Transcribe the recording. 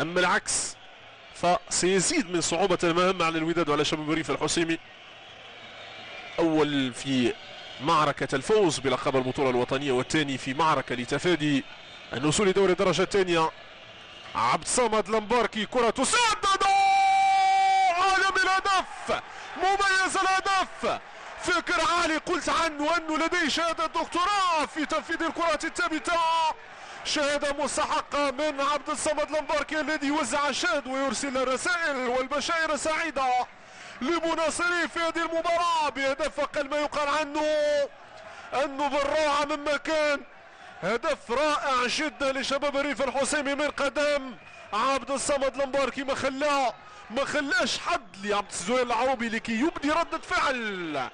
اما العكس؟ فسيزيد من صعوبة المهمة على الوداد وعلى شباب الريف الحسيمي. أول في معركة الفوز بلقب البطولة الوطنية والثاني في معركة لتفادي الوصول لدوري الدرجة الثانية. عبد الصمد لمباركي كرة تسدد! عالم الهدف! مميز الهدف! فكر عالي قلت عنه أنه لديه شهادة دكتوراه في تنفيذ الكرات الثابتة. شهادة مستحقة من عبد الصمد لمباركي الذي يوزع الشهد ويرسل الرسائل والبشائر السعيدة لمناصريه في هذه المباراة بهدف أقل ما يقال عنه. أنه بالروعة من مكان. هدف رائع جدا لشباب الريف الحسيمي من قدم عبد الصمد لمباركي. ما خلاه ما خلاش حد لعبد الزوير العروبي لكي يبدي ردة فعل.